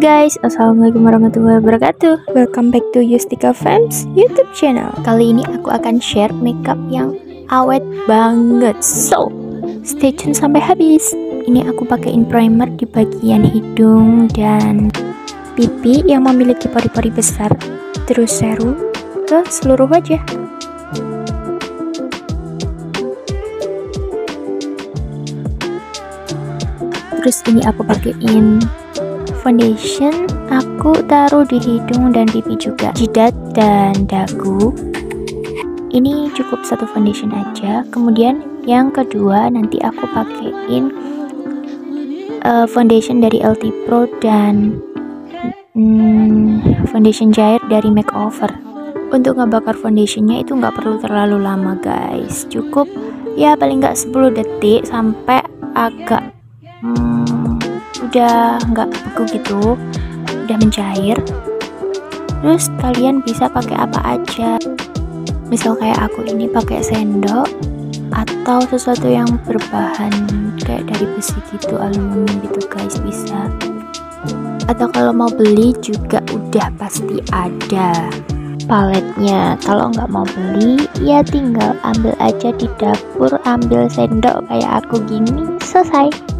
guys, Assalamualaikum warahmatullahi wabarakatuh. Welcome back to Yustika Fams YouTube channel. Kali ini aku akan share makeup yang awet banget. So, stay tune sampai habis. Ini aku pakaiin primer di bagian hidung dan pipi yang memiliki pori-pori besar. Terus serum ke seluruh wajah. Terus ini aku pakaiin foundation aku taruh di hidung dan pipi juga. Jidat dan dagu. Ini cukup satu foundation aja. Kemudian yang kedua nanti aku pakaiin uh, foundation dari LT Pro dan hmm, foundation cair dari makeover. Untuk ngebakar foundationnya itu nggak perlu terlalu lama guys. Cukup ya paling nggak 10 detik sampai agak hmm, udah nggak beku gitu udah mencair terus kalian bisa pakai apa aja. Misal kayak aku ini pakai sendok atau sesuatu yang berbahan kayak dari besi gitu aluminium gitu guys bisa. Atau kalau mau beli juga udah pasti ada paletnya. Kalau nggak mau beli ya tinggal ambil aja di dapur ambil sendok kayak aku gini selesai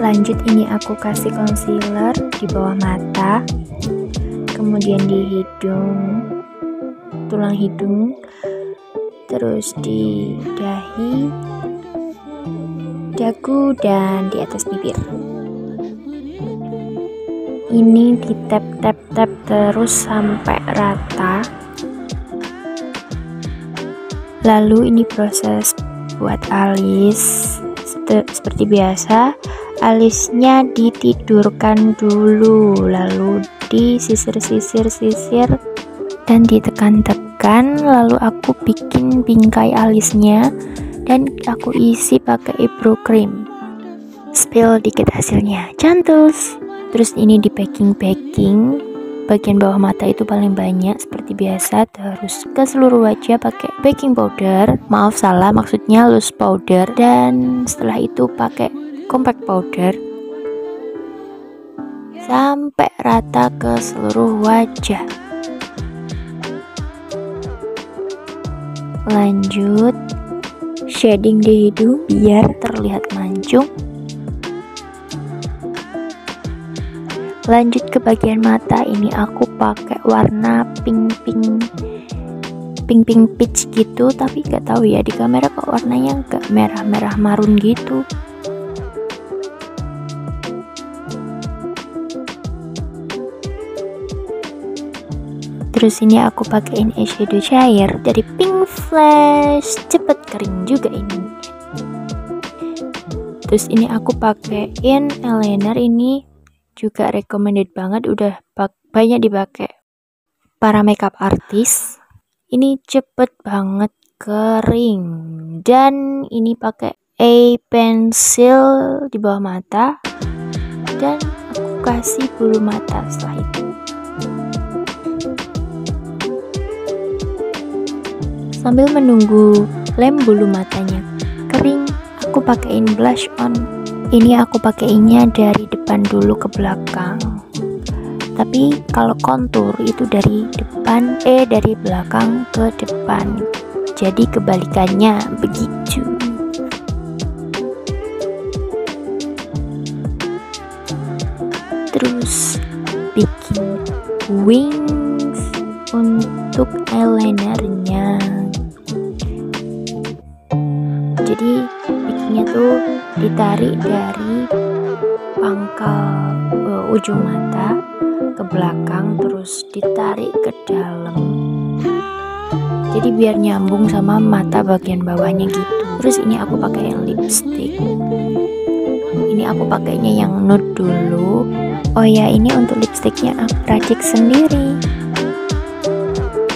lanjut ini aku kasih concealer di bawah mata kemudian di hidung tulang hidung terus di dahi dagu dan di atas bibir. Ini di tap tap tap terus sampai rata. Lalu ini proses buat alis seperti biasa alisnya ditidurkan dulu lalu disisir-sisir-sisir dan ditekan-tekan. Lalu aku bikin bingkai alisnya dan aku isi pakai eyebrow cream. Spill dikit hasilnya. Cantus! Terus ini di packing-packing. Bagian bawah mata itu paling banyak seperti biasa. Terus ke seluruh wajah pakai baking powder. Maaf salah maksudnya loose powder. Dan setelah itu pakai compact powder. Sampai rata ke seluruh wajah. Lanjut. Shading di hidung biar terlihat mancung. Lanjut ke bagian mata. Ini aku pakai warna pink pink pink pink peach gitu. Tapi gak tahu ya di kamera kok warnanya gak merah merah marun gitu terus ini aku pakaiin eyeshadow cair dari Pink Flash. Cepet kering juga ini. Terus ini aku pakaiin eyeliner ini juga recommended banget. Udah banyak dipakai. Para makeup artis ini cepet banget kering. Dan ini pakai A pencil di bawah mata. Dan aku kasih bulu mata setelah itu Sambil menunggu lem bulu matanya kering, aku pakaiin blush on. Ini aku pakainya dari depan dulu ke belakang. Tapi kalau kontur itu dari depan eh dari belakang ke depan. Jadi kebalikannya begitu. Terus bikin wings untuk eyelinernya jadi bikinnya tuh ditarik dari pangkal uh, ujung mata ke belakang terus ditarik ke dalam. Jadi biar nyambung sama mata bagian bawahnya gitu. Terus ini aku pakai yang lipstick. Ini aku pakainya yang nude dulu. Oh ya ini untuk lipsticknya aku racik sendiri.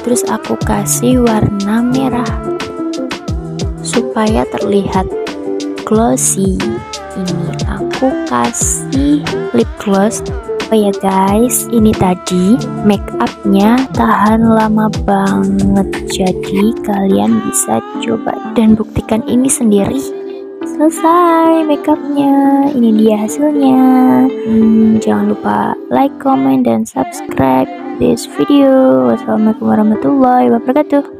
Terus aku kasih warna merah supaya terlihat glossy. Ini aku kasih lip gloss. Oh ya guys, ini tadi make upnya tahan lama banget. Jadi kalian bisa coba dan buktikan ini sendiri. Selesai make upnya Ini dia hasilnya. Hmm, Jangan lupa like, comment, dan subscribe this video. Wassalamualaikum warahmatullahi wabarakatuh